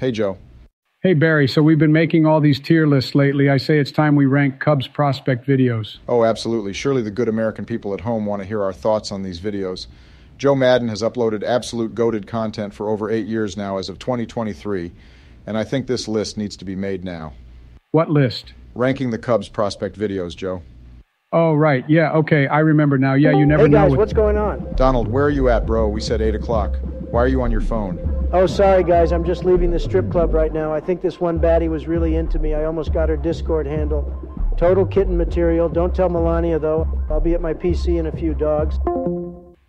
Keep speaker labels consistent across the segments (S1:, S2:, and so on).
S1: Hey, Joe.
S2: Hey, Barry, so we've been making all these tier lists lately. I say it's time we rank Cubs prospect videos.
S1: Oh, absolutely. Surely the good American people at home want to hear our thoughts on these videos. Joe Madden has uploaded absolute goaded content for over eight years now as of 2023, and I think this list needs to be made now.
S2: What list?
S1: Ranking the Cubs prospect videos, Joe.
S2: Oh, right. Yeah, okay. I remember now. Yeah, you never
S3: Hey guys,
S2: know.
S3: what's going on?
S1: Donald, where are you at, bro? We said 8 o'clock. Why are you on your phone?
S3: Oh, sorry guys, I'm just leaving the strip club right now. I think this one baddie was really into me. I almost got her Discord handle. Total kitten material. Don't tell Melania though. I'll be at my PC in a few dogs.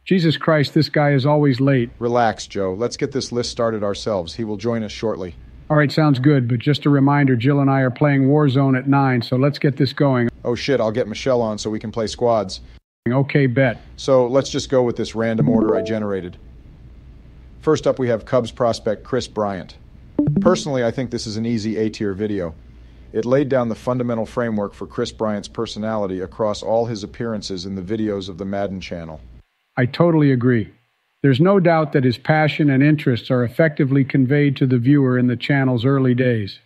S2: Jesus Christ, this guy is always late.
S1: Relax, Joe. Let's get this list started ourselves. He will join us shortly.
S2: All right, sounds good, but just a reminder Jill and I are playing Warzone at 9, so let's get this going.
S1: Oh shit, I'll get Michelle on so we can play squads.
S2: Okay, bet.
S1: So let's just go with this random order I generated. First up, we have Cubs prospect Kris Bryant. Personally, I think this is an easy A tier video. It laid down the fundamental framework for Kris Bryant's personality across all his appearances in the videos of the Madden channel.
S2: I totally agree. There's no doubt that his passion and interests are effectively conveyed to the viewer in the channel's early days.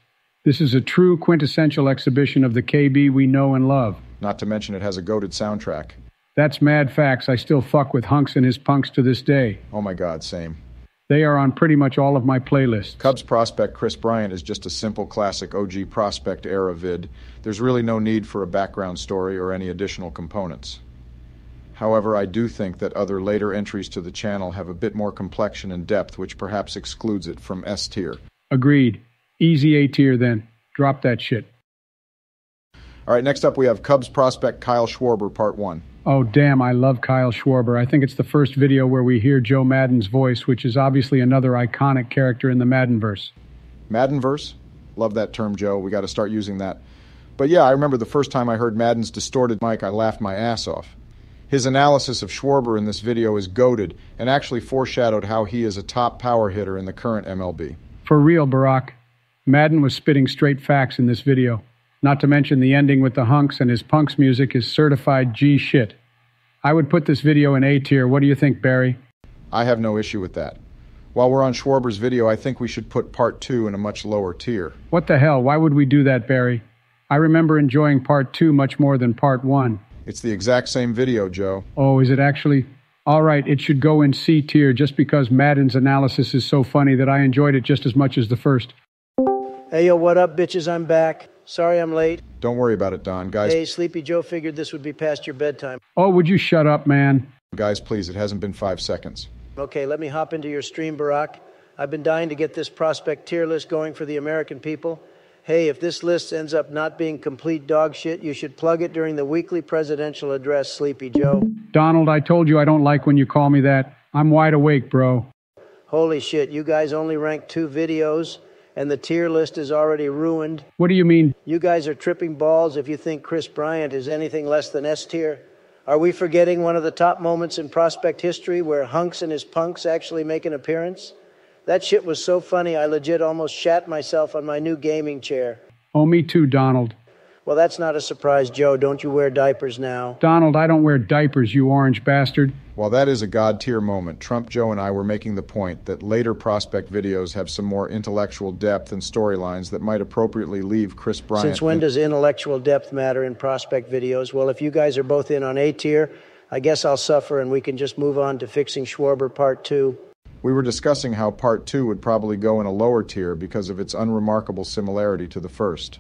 S2: This is a true quintessential exhibition of the KB we know and love.
S1: Not to mention, it has a goaded soundtrack.
S2: That's mad facts. I still fuck with hunks and his punks to this day.
S1: Oh my god, same.
S2: They are on pretty much all of my playlists.
S1: Cubs prospect Kris Bryant is just a simple classic OG prospect era vid. There's really no need for a background story or any additional components. However, I do think that other later entries to the channel have a bit more complexion and depth, which perhaps excludes it from S tier.
S2: Agreed. Easy A tier then. Drop that shit.
S1: All right, next up we have Cubs prospect Kyle Schwarber, Part 1.
S2: Oh, damn, I love Kyle Schwarber. I think it's the first video where we hear Joe Madden's voice, which is obviously another iconic character in the Maddenverse.
S1: Maddenverse? Love that term, Joe. We got to start using that. But yeah, I remember the first time I heard Madden's distorted mic, I laughed my ass off. His analysis of Schwarber in this video is goaded and actually foreshadowed how he is a top power hitter in the current MLB.
S2: For real, Barack. Madden was spitting straight facts in this video. Not to mention the ending with the hunks and his punks music is certified G shit. I would put this video in A tier. What do you think, Barry?
S1: I have no issue with that. While we're on Schwarber's video, I think we should put part two in a much lower tier.
S2: What the hell? Why would we do that, Barry? I remember enjoying part two much more than part one.
S1: It's the exact same video, Joe.
S2: Oh, is it actually? All right, it should go in C tier just because Madden's analysis is so funny that I enjoyed it just as much as the first.
S3: Hey yo, what up, bitches? I'm back. Sorry I'm late.
S1: Don't worry about it, Don. Guys,
S3: Hey, Sleepy Joe figured this would be past your bedtime.
S2: Oh, would you shut up, man?
S1: guys, please, it hasn't been five seconds.
S3: Okay, let me hop into your stream, Barack. I've been dying to get this prospect tier list going for the American people. Hey, if this list ends up not being complete dog shit, you should plug it during the weekly presidential address, Sleepy Joe.
S2: Donald, I told you I don't like when you call me that. I'm wide awake, bro.
S3: Holy shit, you guys only ranked two videos, and the tier list is already ruined.
S2: What do you mean?
S3: You guys are tripping balls if you think Kris Bryant is anything less than S tier. Are we forgetting one of the top moments in prospect history where Hunks and his punks actually make an appearance? That shit was so funny, I legit almost shat myself on my new gaming chair.
S2: Oh, me too, Donald.
S3: Well, that's not a surprise, Joe. Don't you wear diapers now?
S2: Donald, I don't wear diapers, you orange bastard.
S1: While that is a god tier moment, Trump, Joe, and I were making the point that later prospect videos have some more intellectual depth and storylines that might appropriately leave Kris Bryant.
S3: Since when does intellectual depth matter in prospect videos? Well, if you guys are both in on A tier, I guess I'll suffer and we can just move on to fixing Schwarber Part 2.
S1: We were discussing how part two would probably go in a lower tier because of its unremarkable similarity to the first.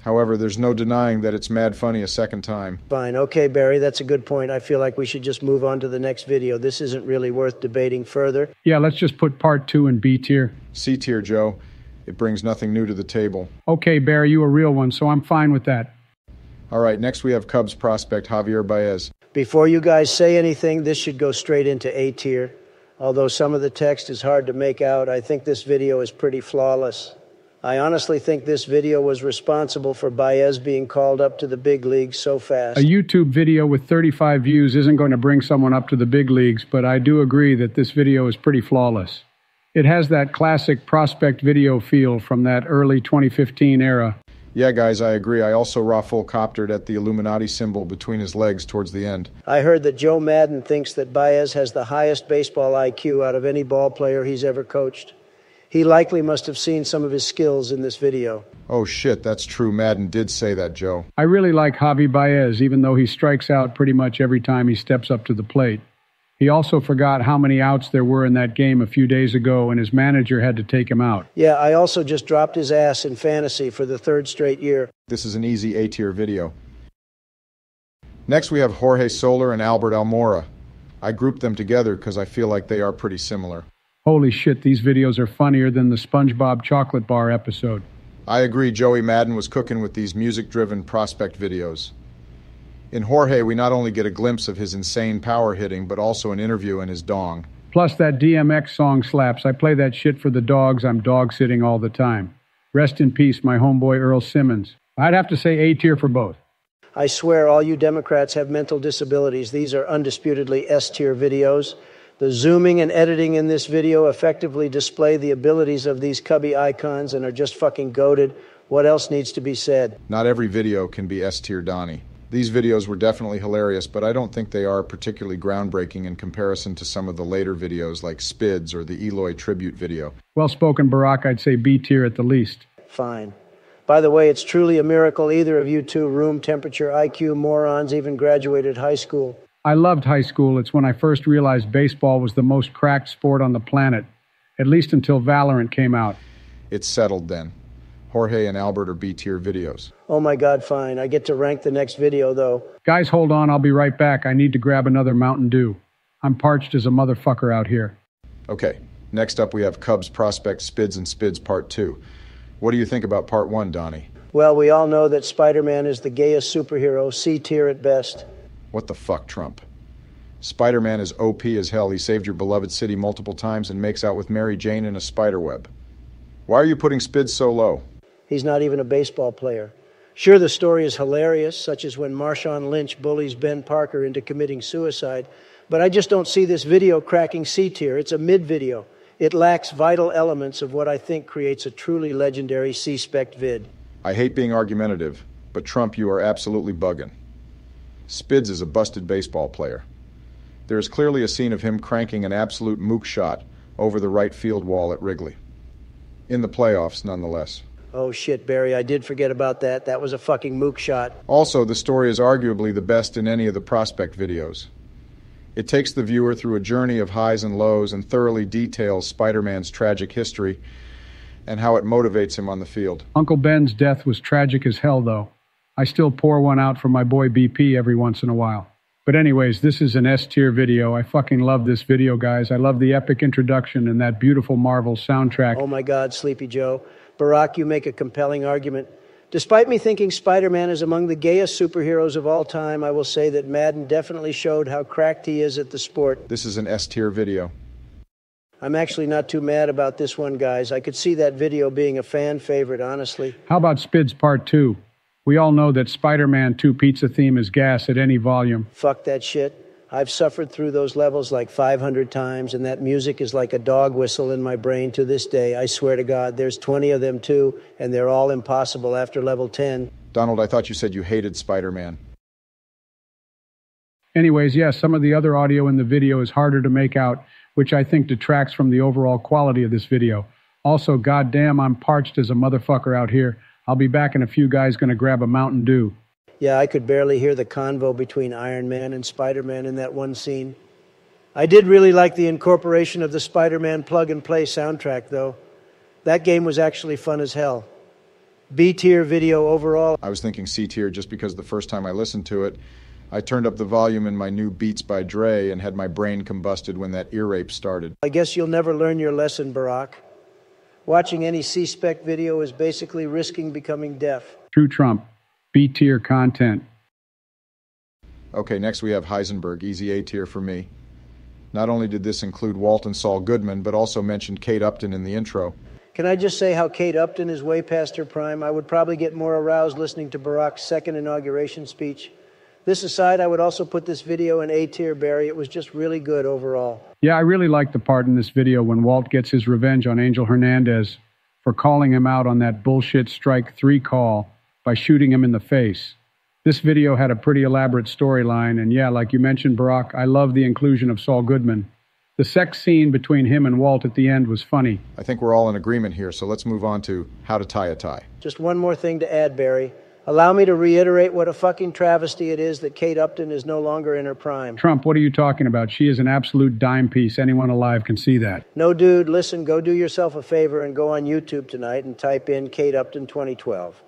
S1: However, there's no denying that it's mad funny a second time.
S3: Fine. Okay, Barry, that's a good point. I feel like we should just move on to the next video. This isn't really worth debating further.
S2: Yeah, let's just put part two in B tier.
S1: C tier, Joe. It brings nothing new to the table.
S2: Okay, Barry, you a real one, so I'm fine with that.
S1: All right, next we have Cubs prospect Javier Baez.
S3: Before you guys say anything, this should go straight into A tier. Although some of the text is hard to make out, I think this video is pretty flawless. I honestly think this video was responsible for Baez being called up to the big leagues so fast.
S2: A YouTube video with 35 views isn't going to bring someone up to the big leagues, but I do agree that this video is pretty flawless. It has that classic prospect video feel from that early 2015 era.
S1: Yeah, guys, I agree. I also raw full coptered at the Illuminati symbol between his legs towards the end.
S3: I heard that Joe Madden thinks that Baez has the highest baseball IQ out of any ball player he's ever coached. He likely must have seen some of his skills in this video.
S1: Oh shit, that's true. Madden did say that, Joe.
S2: I really like Javi Baez, even though he strikes out pretty much every time he steps up to the plate. He also forgot how many outs there were in that game a few days ago, and his manager had to take him out.
S3: Yeah, I also just dropped his ass in fantasy for the third straight year.
S1: This is an easy A tier video. Next, we have Jorge Soler and Albert Almora. I grouped them together because I feel like they are pretty similar.
S2: Holy shit, these videos are funnier than the SpongeBob chocolate bar episode.
S1: I agree, Joey Madden was cooking with these music driven prospect videos. In Jorge, we not only get a glimpse of his insane power hitting, but also an interview in his dong.
S2: Plus, that DMX song slaps. I play that shit for the dogs. I'm dog sitting all the time. Rest in peace, my homeboy Earl Simmons. I'd have to say A tier for both.
S3: I swear all you Democrats have mental disabilities. These are undisputedly S tier videos. The zooming and editing in this video effectively display the abilities of these cubby icons and are just fucking goaded. What else needs to be said?
S1: Not every video can be S tier Donnie. These videos were definitely hilarious, but I don't think they are particularly groundbreaking in comparison to some of the later videos like Spids or the Eloy tribute video.
S2: Well spoken, Barack. I'd say B tier at the least.
S3: Fine. By the way, it's truly a miracle either of you two room temperature IQ morons even graduated high school.
S2: I loved high school. It's when I first realized baseball was the most cracked sport on the planet, at least until Valorant came out.
S1: It's settled then. Jorge and Albert are B tier videos.
S3: Oh my god, fine. I get to rank the next video though.
S2: Guys, hold on. I'll be right back. I need to grab another Mountain Dew. I'm parched as a motherfucker out here.
S1: Okay, next up we have Cubs prospect Spids and Spids Part 2. What do you think about Part 1, Donnie?
S3: Well, we all know that Spider Man is the gayest superhero, C tier at best.
S1: What the fuck, Trump? Spider Man is OP as hell. He saved your beloved city multiple times and makes out with Mary Jane in a spider web. Why are you putting Spids so low?
S3: He's not even a baseball player. Sure, the story is hilarious, such as when Marshawn Lynch bullies Ben Parker into committing suicide, but I just don't see this video cracking C tier. It's a mid video. It lacks vital elements of what I think creates a truly legendary C spec vid.
S1: I hate being argumentative, but Trump, you are absolutely bugging. Spids is a busted baseball player. There is clearly a scene of him cranking an absolute mook shot over the right field wall at Wrigley. In the playoffs, nonetheless.
S3: Oh shit, Barry, I did forget about that. That was a fucking mook shot.
S1: Also, the story is arguably the best in any of the prospect videos. It takes the viewer through a journey of highs and lows and thoroughly details Spider Man's tragic history and how it motivates him on the field.
S2: Uncle Ben's death was tragic as hell, though. I still pour one out for my boy BP every once in a while. But, anyways, this is an S tier video. I fucking love this video, guys. I love the epic introduction and that beautiful Marvel soundtrack.
S3: Oh my god, Sleepy Joe. Barack, you make a compelling argument. Despite me thinking Spider Man is among the gayest superheroes of all time, I will say that Madden definitely showed how cracked he is at the sport.
S1: This is an S tier video.
S3: I'm actually not too mad about this one, guys. I could see that video being a fan favorite, honestly.
S2: How about Spids Part 2? We all know that Spider Man 2 pizza theme is gas at any volume.
S3: Fuck that shit. I've suffered through those levels like 500 times, and that music is like a dog whistle in my brain to this day. I swear to God, there's 20 of them too, and they're all impossible after level 10.
S1: Donald, I thought you said you hated Spider Man.
S2: Anyways, yes, some of the other audio in the video is harder to make out, which I think detracts from the overall quality of this video. Also, goddamn, I'm parched as a motherfucker out here. I'll be back in a few guys gonna grab a Mountain Dew.
S3: Yeah, I could barely hear the convo between Iron Man and Spider Man in that one scene. I did really like the incorporation of the Spider Man plug and play soundtrack, though. That game was actually fun as hell. B tier video overall.
S1: I was thinking C tier just because the first time I listened to it, I turned up the volume in my new Beats by Dre and had my brain combusted when that ear rape started.
S3: I guess you'll never learn your lesson, Barack. Watching any C spec video is basically risking becoming deaf.
S2: True Trump. B tier content.
S1: Okay, next we have Heisenberg, easy A tier for me. Not only did this include Walt and Saul Goodman, but also mentioned Kate Upton in the intro.
S3: Can I just say how Kate Upton is way past her prime? I would probably get more aroused listening to Barack's second inauguration speech. This aside, I would also put this video in A tier, Barry. It was just really good overall.
S2: Yeah, I really like the part in this video when Walt gets his revenge on Angel Hernandez for calling him out on that bullshit strike three call by shooting him in the face. This video had a pretty elaborate storyline, and yeah, like you mentioned, Barack, I love the inclusion of Saul Goodman. The sex scene between him and Walt at the end was funny.
S1: I think we're all in agreement here, so let's move on to how to tie a tie.
S3: Just one more thing to add, Barry. Allow me to reiterate what a fucking travesty it is that Kate Upton is no longer in her prime.
S2: Trump, what are you talking about? She is an absolute dime piece. Anyone alive can see that.
S3: No, dude, listen, go do yourself a favor and go on YouTube tonight and type in Kate Upton 2012.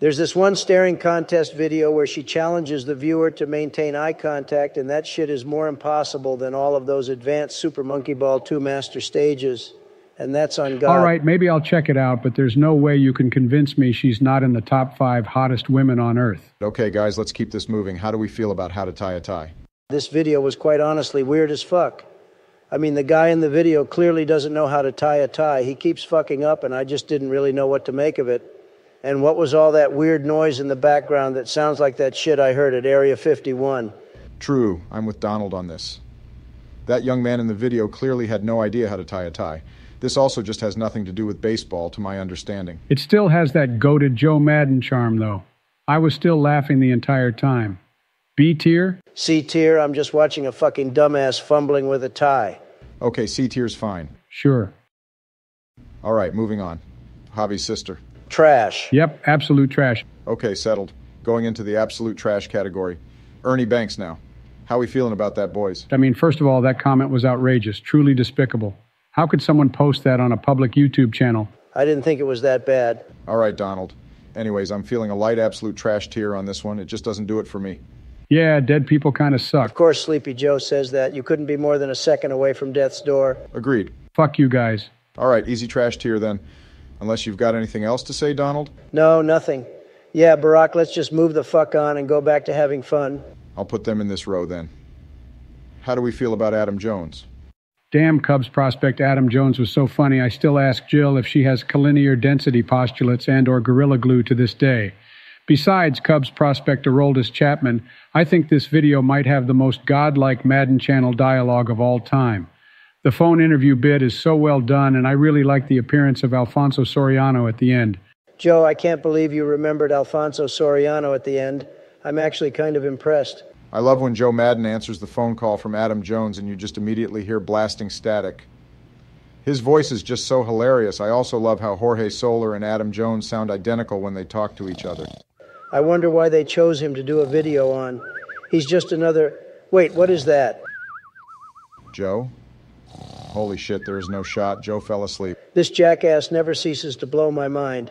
S3: There's this one staring contest video where she challenges the viewer to maintain eye contact, and that shit is more impossible than all of those advanced Super Monkey Ball 2 master stages. And that's on God.
S2: All right, maybe I'll check it out, but there's no way you can convince me she's not in the top five hottest women on earth.
S1: Okay, guys, let's keep this moving. How do we feel about how to tie a tie?
S3: This video was quite honestly weird as fuck. I mean, the guy in the video clearly doesn't know how to tie a tie. He keeps fucking up, and I just didn't really know what to make of it. And what was all that weird noise in the background that sounds like that shit I heard at Area 51?
S1: True, I'm with Donald on this. That young man in the video clearly had no idea how to tie a tie. This also just has nothing to do with baseball, to my understanding.
S2: It still has that goaded Joe Madden charm, though. I was still laughing the entire time. B tier?
S3: C tier, I'm just watching a fucking dumbass fumbling with a tie.
S1: Okay, C tier's fine.
S2: Sure.
S1: All right, moving on. Javi's sister.
S3: Trash.
S2: Yep, absolute trash.
S1: Okay, settled. Going into the absolute trash category. Ernie Banks now. How we feeling about that, boys?
S2: I mean, first of all, that comment was outrageous, truly despicable. How could someone post that on a public YouTube channel?
S3: I didn't think it was that bad.
S1: All right, Donald. Anyways, I'm feeling a light absolute trash tier on this one. It just doesn't do it for me.
S2: Yeah, dead people kind of suck.
S3: Of course, Sleepy Joe says that. You couldn't be more than a second away from death's door.
S1: Agreed.
S2: Fuck you guys.
S1: All right, easy trash tier then. Unless you've got anything else to say, Donald,
S3: No, nothing. Yeah, Barack, let's just move the fuck on and go back to having fun.
S1: I'll put them in this row then. How do we feel about Adam Jones?
S2: Damn Cubs prospect Adam Jones was so funny. I still ask Jill if she has collinear density postulates and or gorilla glue to this day. Besides Cubs prospect Aroldis Chapman, I think this video might have the most godlike Madden channel dialogue of all time. The phone interview bit is so well done, and I really like the appearance of Alfonso Soriano at the end.
S3: Joe, I can't believe you remembered Alfonso Soriano at the end. I'm actually kind of impressed.
S1: I love when Joe Madden answers the phone call from Adam Jones and you just immediately hear blasting static. His voice is just so hilarious. I also love how Jorge Soler and Adam Jones sound identical when they talk to each other.
S3: I wonder why they chose him to do a video on. He's just another. Wait, what is that?
S1: Joe? Holy shit, there is no shot. Joe fell asleep.
S3: This jackass never ceases to blow my mind.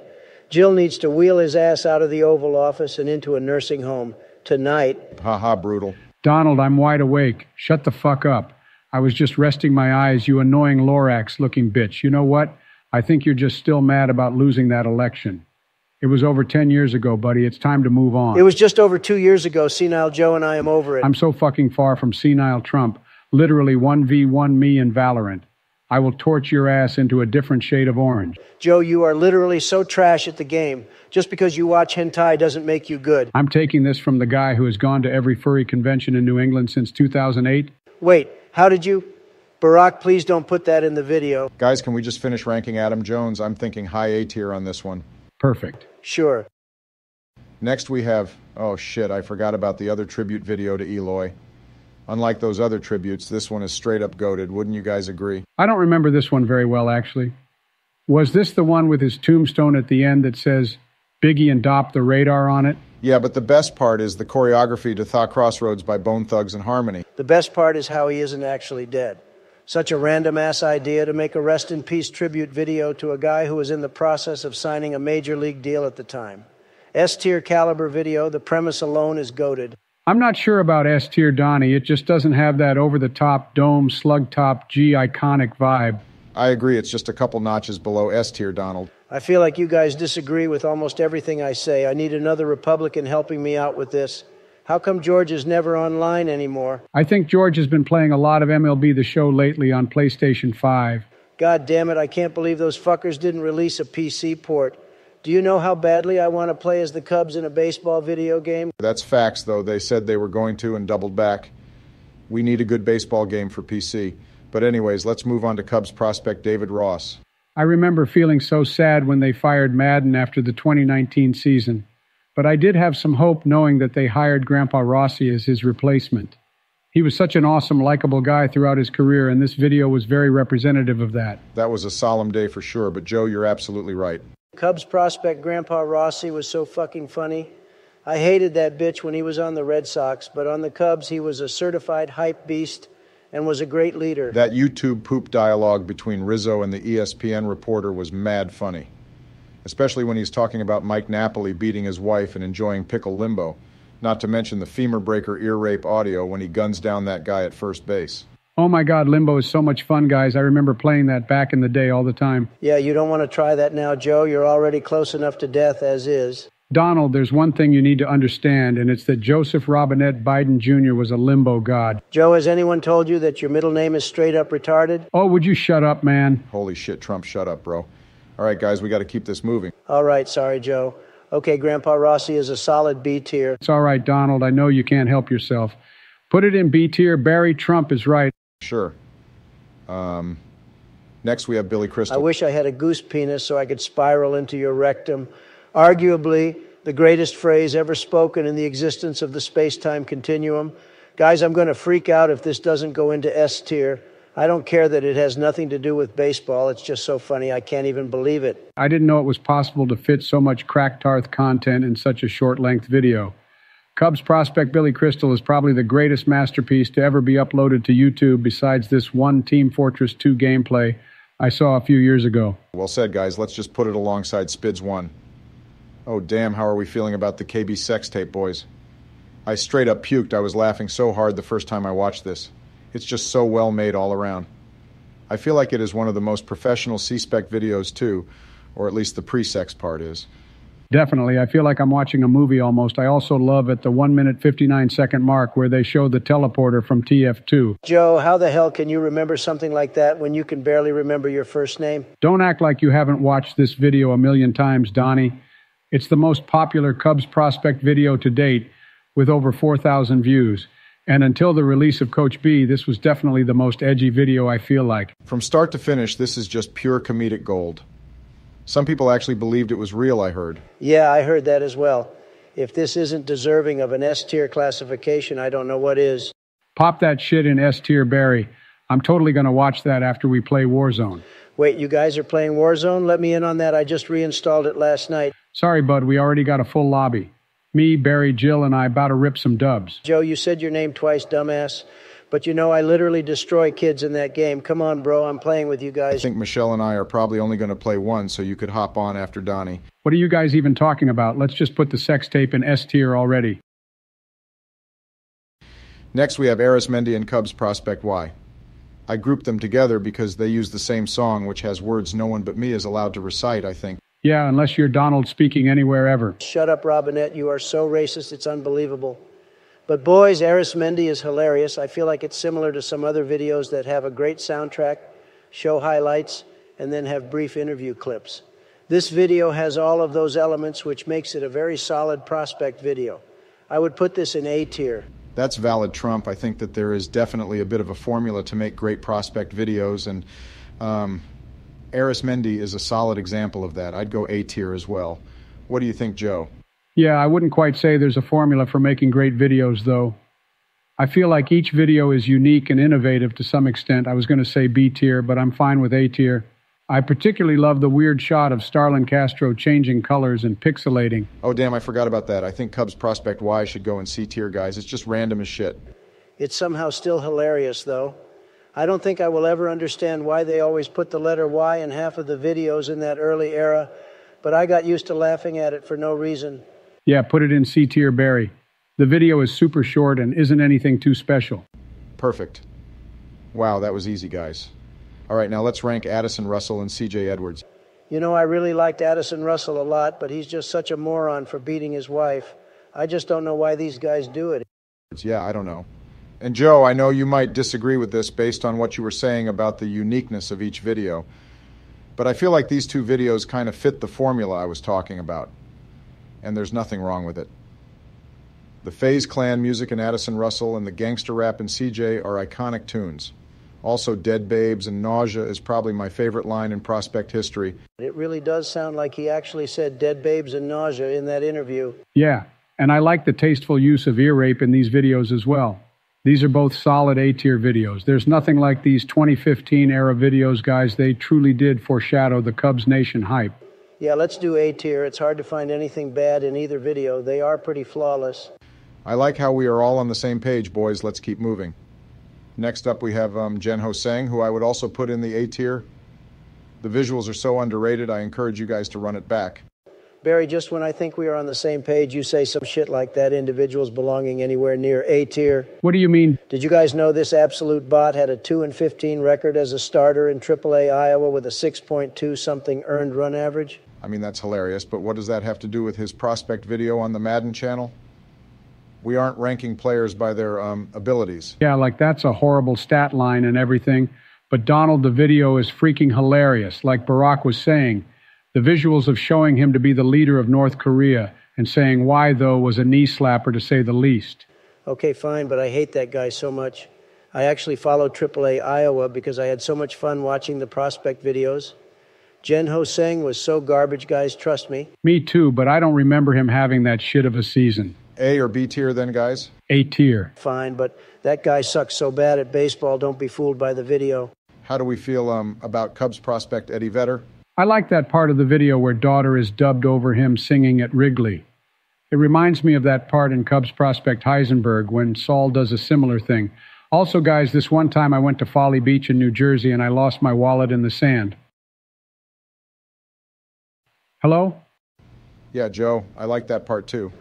S3: Jill needs to wheel his ass out of the Oval Office and into a nursing home tonight.
S1: Haha, brutal.
S2: Donald, I'm wide awake. Shut the fuck up. I was just resting my eyes, you annoying Lorax looking bitch. You know what? I think you're just still mad about losing that election. It was over 10 years ago, buddy. It's time to move on.
S3: It was just over two years ago, Senile Joe and I am over it.
S2: I'm so fucking far from senile Trump. Literally 1v1 me in Valorant. I will torch your ass into a different shade of orange.
S3: Joe, you are literally so trash at the game. Just because you watch hentai doesn't make you good.
S2: I'm taking this from the guy who has gone to every furry convention in New England since 2008.
S3: Wait, how did you? Barack, please don't put that in the video.
S1: Guys, can we just finish ranking Adam Jones? I'm thinking high A tier on this one.
S2: Perfect.
S3: Sure.
S1: Next, we have. Oh shit, I forgot about the other tribute video to Eloy. Unlike those other tributes, this one is straight up goaded. Wouldn't you guys agree?
S2: I don't remember this one very well, actually. Was this the one with his tombstone at the end that says Biggie and Dop the radar on it?
S1: Yeah, but the best part is the choreography to Tha Crossroads by Bone Thugs-n-Harmony.
S3: The best part is how he isn't actually dead. Such a random ass idea to make a rest in peace tribute video to a guy who was in the process of signing a major league deal at the time. S tier caliber video, the premise alone is goaded.
S2: I'm not sure about S tier Donnie. It just doesn't have that over the top dome, slug top, G iconic vibe.
S1: I agree, it's just a couple notches below S tier, Donald.
S3: I feel like you guys disagree with almost everything I say. I need another Republican helping me out with this. How come George is never online anymore?
S2: I think George has been playing a lot of MLB The Show lately on PlayStation 5.
S3: God damn it, I can't believe those fuckers didn't release a PC port. Do you know how badly I want to play as the Cubs in a baseball video game?
S1: That's facts, though. They said they were going to and doubled back. We need a good baseball game for PC. But, anyways, let's move on to Cubs prospect David Ross.
S2: I remember feeling so sad when they fired Madden after the 2019 season, but I did have some hope knowing that they hired Grandpa Rossy as his replacement. He was such an awesome, likable guy throughout his career, and this video was very representative of that.
S1: That was a solemn day for sure, but Joe, you're absolutely right.
S3: Cubs prospect Grandpa Rossy was so fucking funny. I hated that bitch when he was on the Red Sox, but on the Cubs, he was a certified hype beast and was a great leader.
S1: That YouTube poop dialogue between Rizzo and the ESPN reporter was mad funny, especially when he's talking about Mike Napoli beating his wife and enjoying pickle limbo, not to mention the femur breaker ear rape audio when he guns down that guy at first base.
S2: Oh my God, Limbo is so much fun, guys. I remember playing that back in the day all the time.
S3: Yeah, you don't want to try that now, Joe. You're already close enough to death as is.
S2: Donald, there's one thing you need to understand, and it's that Joseph Robinette Biden Jr. was a limbo god.
S3: Joe, has anyone told you that your middle name is straight up retarded?
S2: Oh, would you shut up, man?
S1: Holy shit, Trump, shut up, bro. All right, guys, we got to keep this moving.
S3: All right, sorry, Joe. Okay, Grandpa Rossy is a solid B tier.
S2: It's all right, Donald. I know you can't help yourself. Put it in B tier. Barry Trump is right.
S1: Sure. Um, next, we have Billy Crystal.
S3: I wish I had a goose penis so I could spiral into your rectum. Arguably, the greatest phrase ever spoken in the existence of the space time continuum. Guys, I'm going to freak out if this doesn't go into S tier. I don't care that it has nothing to do with baseball. It's just so funny. I can't even believe it.
S2: I didn't know it was possible to fit so much crack-tarth content in such a short-length video. Cubs prospect Billy Crystal is probably the greatest masterpiece to ever be uploaded to YouTube besides this one Team Fortress 2 gameplay I saw a few years ago.
S1: Well said, guys. Let's just put it alongside Spids 1. Oh, damn, how are we feeling about the KB sex tape, boys? I straight up puked. I was laughing so hard the first time I watched this. It's just so well made all around. I feel like it is one of the most professional C spec videos, too, or at least the pre sex part is.
S2: Definitely. I feel like I'm watching a movie almost. I also love at the 1 minute 59 second mark where they show the teleporter from TF2.
S3: Joe, how the hell can you remember something like that when you can barely remember your first name?
S2: Don't act like you haven't watched this video a million times, Donnie. It's the most popular Cubs prospect video to date with over 4,000 views. And until the release of Coach B, this was definitely the most edgy video I feel like.
S1: From start to finish, this is just pure comedic gold. Some people actually believed it was real, I heard.
S3: Yeah, I heard that as well. If this isn't deserving of an S tier classification, I don't know what is.
S2: Pop that shit in S tier, Barry. I'm totally going to watch that after we play Warzone.
S3: Wait, you guys are playing Warzone? Let me in on that. I just reinstalled it last night.
S2: Sorry, bud, we already got a full lobby. Me, Barry, Jill, and I about to rip some dubs.
S3: Joe, you said your name twice, dumbass. But you know, I literally destroy kids in that game. Come on, bro. I'm playing with you guys.
S1: I
S3: guys.
S1: think Michelle and I are probably only going to play one, so you could hop on after Donnie.
S2: What are you guys even talking about? Let's just put the sex tape in S tier already.
S1: Next, we have Arismendy and Cubs prospect Y. I grouped them together because they use the same song, which has words no one but me is allowed to recite, I think.
S2: Yeah, unless you're Donald speaking anywhere ever.
S3: Shut up, Robinette. You are so racist, it's unbelievable. But boys, Arismendy is hilarious. I feel like it's similar to some other videos that have a great soundtrack, show highlights, and then have brief interview clips. This video has all of those elements, which makes it a very solid prospect video. I would put this in A tier.
S1: That's valid Trump. I think that there is definitely a bit of a formula to make great prospect videos, and um, Arismendy is a solid example of that. I'd go A tier as well. What do you think, Joe?
S2: Yeah, I wouldn't quite say there's a formula for making great videos, though. I feel like each video is unique and innovative to some extent. I was going to say B tier, but I'm fine with A tier. I particularly love the weird shot of Starlin Castro changing colors and pixelating.
S1: Oh, damn, I forgot about that. I think Cubs prospect Y should go in C tier, guys. It's just random as shit.
S3: It's somehow still hilarious, though. I don't think I will ever understand why they always put the letter Y in half of the videos in that early era, but I got used to laughing at it for no reason.
S2: Yeah, put it in C tier, Barry. The video is super short and isn't anything too special.
S1: Perfect. Wow, that was easy, guys. All right, now let's rank Addison Russell and CJ Edwards.
S3: You know, I really liked Addison Russell a lot, but he's just such a moron for beating his wife. I just don't know why these guys do it.
S1: Yeah, I don't know. And Joe, I know you might disagree with this based on what you were saying about the uniqueness of each video, but I feel like these two videos kind of fit the formula I was talking about, and there's nothing wrong with it. The FaZe Clan music in Addison Russell and the gangster rap in CJ are iconic tunes. Also, Dead Babes and Nausea is probably my favorite line in prospect history.
S3: It really does sound like he actually said dead babes and nausea in that interview.
S2: Yeah, and I like the tasteful use of ear rape in these videos as well. These are both solid A tier videos. There's nothing like these 2015 era videos, guys. They truly did foreshadow the Cubs Nation hype.
S3: Yeah, let's do A tier. It's hard to find anything bad in either video. They are pretty flawless.
S1: I like how we are all on the same page, boys. Let's keep moving. Next up, we have um, Jen-Ho Tseng, who I would also put in the A tier. The visuals are so underrated, I encourage you guys to run it back.
S3: Barry, just when I think we are on the same page, you say some shit like that individuals belonging anywhere near A tier.
S2: What do you mean?
S3: Did you guys know this absolute bot had a 2 and 15 record as a starter in AAA Iowa with a 6.2 something earned run average?
S1: I mean, that's hilarious, but what does that have to do with his prospect video on the Madden channel? We aren't ranking players by their um, abilities.
S2: Yeah, like that's a horrible stat line and everything. But Donald, the video is freaking hilarious. Like Barack was saying, the visuals of showing him to be the leader of North Korea and saying why, though, was a knee slapper to say the least.
S3: Okay, fine, but I hate that guy so much. I actually followed AAA Iowa because I had so much fun watching the prospect videos. Jen-Ho Tseng was so garbage, guys, trust me.
S2: Me too, but I don't remember him having that shit of a season.
S1: A or B tier, then, guys?
S2: A tier.
S3: Fine, but that guy sucks so bad at baseball, don't be fooled by the video.
S1: How do we feel um, about Cubs prospect Eddie Vedder?
S2: I like that part of the video where daughter is dubbed over him singing at Wrigley. It reminds me of that part in Cubs prospect Heisenberg when Saul does a similar thing. Also, guys, this one time I went to Folly Beach in New Jersey and I lost my wallet in the sand. Hello?
S1: Yeah, Joe, I like that part too.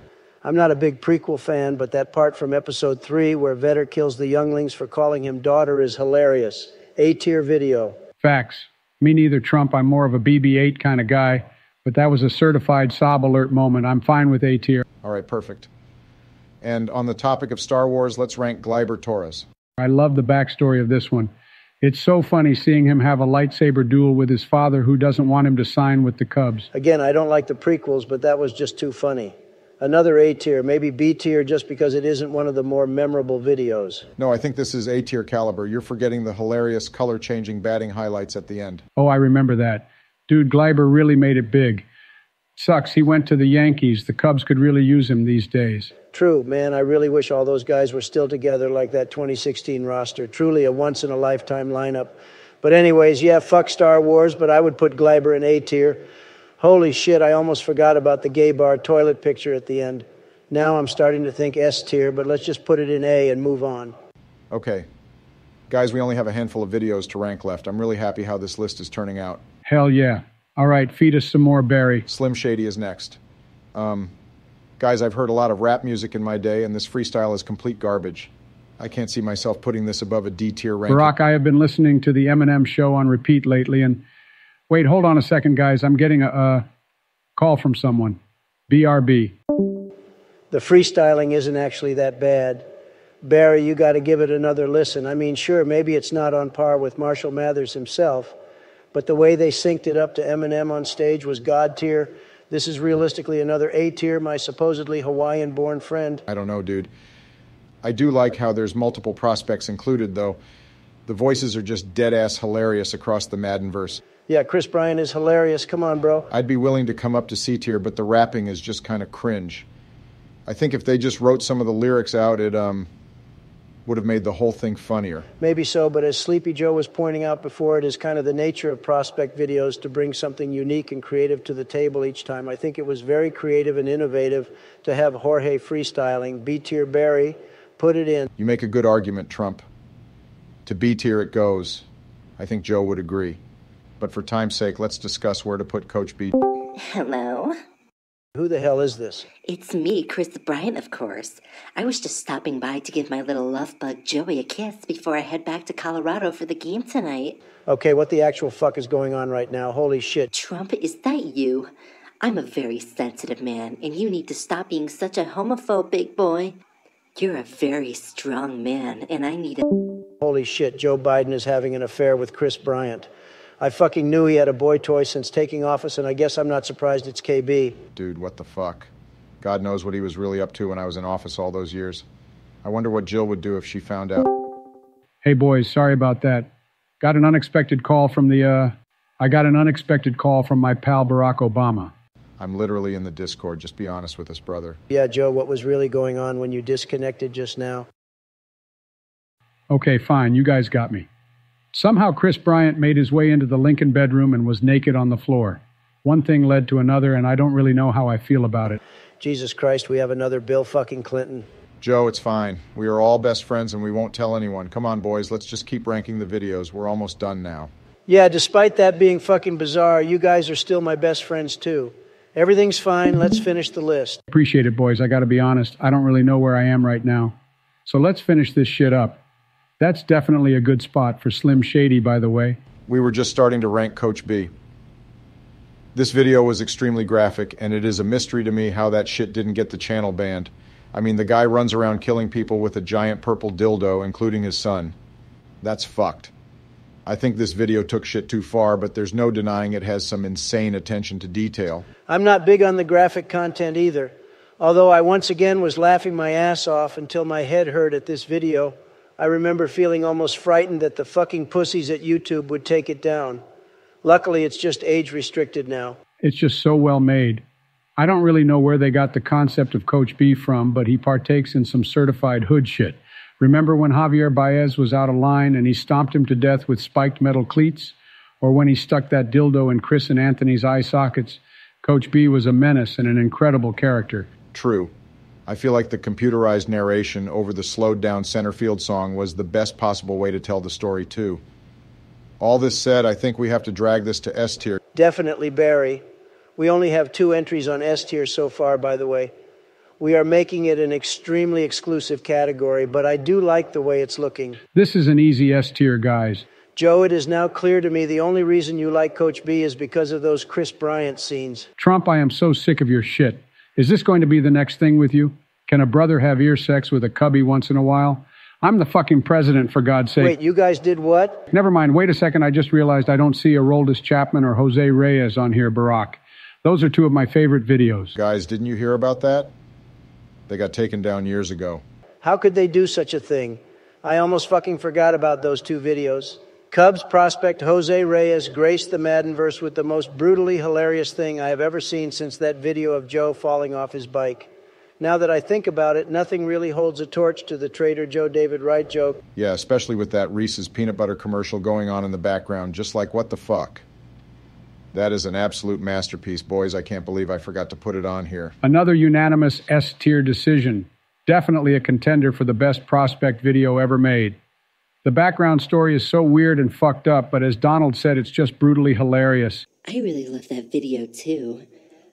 S3: I'm not a big prequel fan, but that part from episode 3 where Vedder kills the younglings for calling him daughter is hilarious. A tier video.
S2: Facts. Me neither, Trump. I'm more of a BB 8 kind of guy, but that was a certified sob alert moment. I'm fine with A tier.
S1: All right, perfect. And on the topic of Star Wars, let's rank Gleyber Torres.
S2: I love the backstory of this one. It's so funny seeing him have a lightsaber duel with his father who doesn't want him to sign with the Cubs.
S3: Again, I don't like the prequels, but that was just too funny. Another A tier, maybe B tier, just because it isn't one of the more memorable videos.
S1: No, I think this is A tier caliber. You're forgetting the hilarious color changing batting highlights at the end.
S2: Oh, I remember that. Dude, Gleyber really made it big. Sucks, he went to the Yankees. The Cubs could really use him these days.
S3: True, man. I really wish all those guys were still together like that 2016 roster. Truly a once in a lifetime lineup. But, anyways, yeah, fuck Star Wars, but I would put Gleyber in A tier. Holy shit, I almost forgot about the gay bar toilet picture at the end. Now I'm starting to think S tier, but let's just put it in A and move on.
S1: Okay. Guys, we only have a handful of videos to rank left. I'm really happy how this list is turning out.
S2: Hell yeah. All right, feed us some more, Barry.
S1: Slim Shady is next. Um, guys, I've heard a lot of rap music in my day, and this freestyle is complete garbage. I can't see myself putting this above a D tier ranking.
S2: Barack, I have been listening to the Eminem show on repeat lately, and wait, hold on a second, guys. I'm getting a, a call from someone. BRB.
S3: The freestyling isn't actually that bad. Barry, you got to give it another listen. I mean, sure, maybe it's not on par with Marshall Mathers himself, but the way they synced it up to Eminem on stage was God tier. This is realistically another A tier, my supposedly Hawaiian born friend.
S1: I don't know, dude. I do like how there's multiple prospects included, though. The voices are just dead ass hilarious across the Maddenverse.
S3: Yeah, Kris Bryant is hilarious. Come on, bro.
S1: I'd be willing to come up to C tier, but the rapping is just kind of cringe. I think if they just wrote some of the lyrics out, it um, would have made the whole thing funnier.
S3: Maybe so, but as Sleepy Joe was pointing out before, it is kind of the nature of prospect videos to bring something unique and creative to the table each time. I think it was very creative and innovative to have Jorge freestyling. B tier Barry, put it in.
S1: You make a good argument, Trump. To B tier it goes. I think Joe would agree. But for time's sake, let's discuss where to put Coach B.
S4: Hello.
S3: Who the hell is this?
S4: It's me, Kris Bryant, of course. I was just stopping by to give my little love bug Joey a kiss before I head back to Colorado for the game tonight.
S3: Okay, what the actual fuck is going on right now? Holy shit.
S4: Trump, is that you? I'm a very sensitive man, and you need to stop being such a homophobe, big boy. You're a very strong man, and I need a.
S3: Holy shit, Joe Biden is having an affair with Kris Bryant. I fucking knew he had a boy toy since taking office, and I guess I'm not surprised it's KB.
S1: Dude, what the fuck? God knows what he was really up to when I was in office all those years. I wonder what Jill would do if she found out.
S2: Hey, boys, sorry about that. Got an unexpected call from the, uh, I got an unexpected call from my pal Barack Obama.
S1: I'm literally in the Discord. Just be honest with us, brother.
S3: Yeah, Joe, what was really going on when you disconnected just now?
S2: Okay, fine, you guys got me. Somehow Kris Bryant made his way into the Lincoln bedroom and was naked on the floor. One thing led to another, and I don't really know how I feel about it.
S3: Jesus Christ, we have another Bill fucking Clinton.
S1: Joe, it's fine. We are all best friends and we won't tell anyone. Come on, boys, let's just keep ranking the videos. We're almost done now.
S3: Yeah, despite that being fucking bizarre, you guys are still my best friends too. Everything's fine. Let's finish the list.
S2: Appreciate it, boys. I gotta be honest. I don't really know where I am right now. So let's finish this shit up. That's definitely a good spot for Slim Shady, by the way.
S1: We were just starting to rank Coach B. This video was extremely graphic, and it is a mystery to me how that shit didn't get the channel banned. I mean, the guy runs around killing people with a giant purple dildo, including his son. That's fucked. I think this video took shit too far, but there's no denying it has some insane attention to detail.
S3: I'm not big on the graphic content either, although I once again was laughing my ass off until my head hurt at this video. I remember feeling almost frightened that the fucking pussies at YouTube would take it down. Luckily, it's just age restricted now.
S2: It's just so well made. I don't really know where they got the concept of Coach B from, but he partakes in some certified hood shit. Remember when Javier Baez was out of line and he stomped him to death with spiked metal cleats? Or when he stuck that dildo in Chris and Anthony's eye sockets? Coach B was a menace and an incredible character.
S1: True. I feel like the computerized narration over the slowed down center field song was the best possible way to tell the story, too. All this said, I think we have to drag this to S tier.
S3: Definitely Barry. We only have two entries on S tier so far, by the way. We are making it an extremely exclusive category, but I do like the way it's looking.
S2: This is an easy S tier, guys.
S3: Joe, it is now clear to me the only reason you like Coach B is because of those Kris Bryant scenes.
S2: Trump, I am so sick of your shit. Is this going to be the next thing with you? Can a brother have ear sex with a cubby once in a while? I'm the fucking president, for God's sake.
S3: Wait, you guys did what?
S2: Never mind. Wait a second. I just realized I don't see Aroldis Chapman or Jose Reyes on here, Barack. Those are two of my favorite videos.
S1: Guys, didn't you hear about that? They got taken down years ago.
S3: How could they do such a thing? I almost fucking forgot about those two videos. Cubs prospect Jose Reyes graced the Maddenverse with the most brutally hilarious thing I have ever seen since that video of Joe falling off his bike. Now that I think about it, nothing really holds a torch to the Trader Joe David Wright joke.
S1: Yeah, especially with that Reese's peanut butter commercial going on in the background, just like what the fuck. That is an absolute masterpiece, boys. I can't believe I forgot to put it on here.
S2: Another unanimous S tier decision. Definitely a contender for the best prospect video ever made. The background story is so weird and fucked up, but as Donald said, it's just brutally hilarious.
S4: I really love that video too.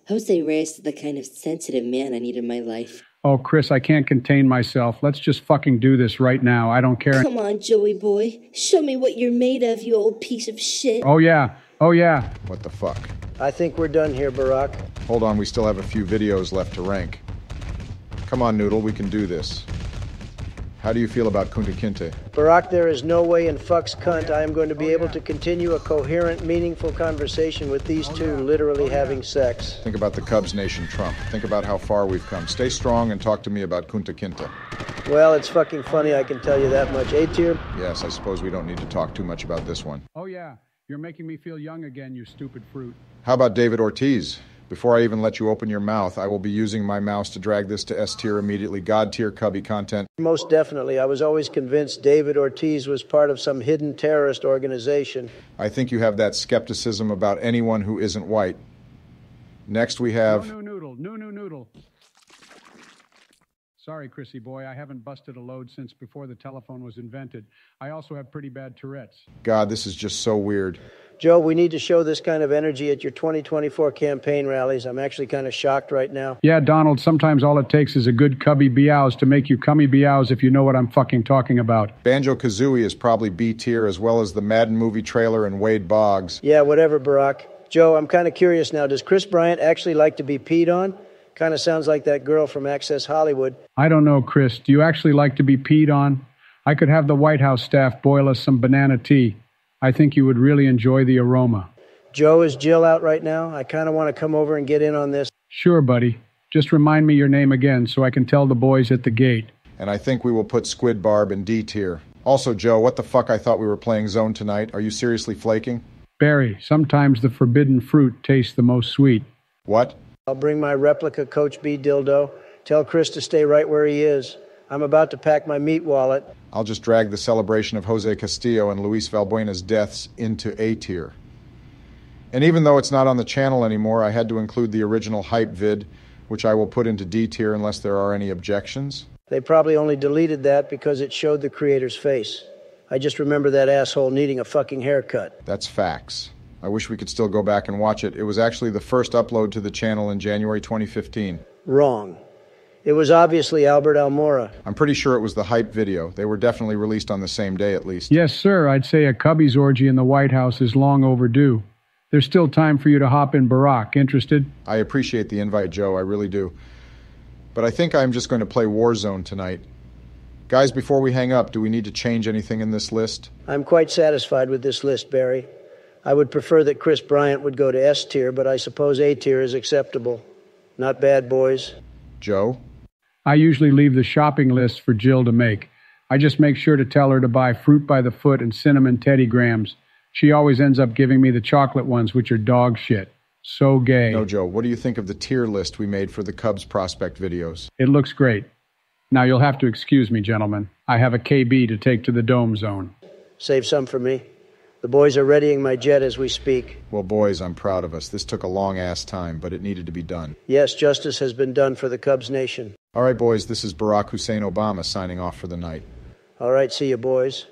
S4: Jose Reyes is the kind of sensitive man I need in my life.
S2: Oh, Chris, I can't contain myself. Let's just fucking do this right now. I don't care.
S4: Come on, Joey boy. Show me what you're made of, you old piece of shit.
S2: Oh, yeah. Oh, yeah.
S1: What the fuck?
S3: I think we're done here, Barack.
S1: Hold on, we still have a few videos left to rank. Come on, Noodle, we can do this. How do you feel about Kunta Kinte?
S3: Barack, there is no way in fuck's cunt I am going to be able to continue a coherent, meaningful conversation with these two literally having sex.
S1: Think about the Cubs Nation Trump. Think about how far we've come. Stay strong and talk to me about Kunta Kinte.
S3: Well, it's fucking funny, I can tell you that much. A tier?
S1: Yes, I suppose we don't need to talk too much about this one.
S2: Oh, yeah. You're making me feel young again, you stupid fruit.
S1: How about David Ortiz? Before I even let you open your mouth, I will be using my mouse to drag this to S tier immediately. God tier cubby content.
S3: Most definitely. I was always convinced David Ortiz was part of some hidden terrorist organization.
S1: I think you have that skepticism about anyone who isn't white. Next, we have.
S2: No, no, noodle. No, no, noodle. Sorry, Chrissy boy, I haven't busted a load since before the telephone was invented. I also have pretty bad Tourette's.
S1: God, this is just so weird.
S3: Joe, we need to show this kind of energy at your 2024 campaign rallies. I'm actually kind of shocked right now.
S2: Yeah, Donald, sometimes all it takes is a good cubby beows to make you cummy beows if you know what I'm fucking talking about.
S1: Banjo Kazooie is probably B tier, as well as the Madden movie trailer and Wade Boggs.
S3: Yeah, whatever, Barack. Joe, I'm kind of curious now. Does Kris Bryant actually like to be peed on? Kind of sounds like that girl from Access Hollywood.
S2: I don't know, Chris. Do you actually like to be peed on? I could have the White House staff boil us some banana tea. I think you would really enjoy the aroma.
S3: Joe, is Jill out right now? I kind of want to come over and get in on this.
S2: Sure, buddy. Just remind me your name again so I can tell the boys at the gate.
S1: And I think we will put Squid Barb in D tier. Also, Joe, what the fuck I thought we were playing Zone tonight? Are you seriously flaking?
S2: Barry, sometimes the forbidden fruit tastes the most sweet.
S1: What?
S3: I'll bring my replica Coach B dildo. Tell Chris to stay right where he is. I'm about to pack my meat wallet.
S1: I'll just drag the celebration of Jose Castillo and Luis Valbuena's deaths into A tier. And even though it's not on the channel anymore, I had to include the original hype vid, which I will put into D tier unless there are any objections.
S3: They probably only deleted that because it showed the creator's face. I just remember that asshole needing a fucking haircut.
S1: That's facts. I wish we could still go back and watch it. It was actually the first upload to the channel in January 2015.
S3: Wrong. It was obviously Albert Almora.
S1: I'm pretty sure it was the hype video. They were definitely released on the same day at least.
S2: Yes, sir, I'd say a Cubbies orgy in the White House is long overdue. There's still time for you to hop in Barack. Interested?
S1: I appreciate the invite, Joe. I really do. But I think I'm just going to play Warzone tonight. Guys, before we hang up, do we need to change anything in this list?
S3: I'm quite satisfied with this list, Barry. I would prefer that Kris Bryant would go to S tier, but I suppose A tier is acceptable. Not bad, boys.
S1: Joe?
S2: I usually leave the shopping list for Jill to make. I just make sure to tell her to buy fruit by the foot and cinnamon Teddy Grahams. She always ends up giving me the chocolate ones, which are dog shit. So gay.
S1: No, Joe, what do you think of the tier list we made for the Cubs prospect videos?
S2: It looks great. Now you'll have to excuse me, gentlemen. I have a KB to take to the dome zone.
S3: Save some for me. The boys are readying my jet as we speak.
S1: Well, boys, I'm proud of us. This took a long ass time, but it needed to be done.
S3: Yes, justice has been done for the Cubs nation.
S1: All right, boys, this is Barack Hussein Obama signing off for the night.
S3: All right, see you, boys.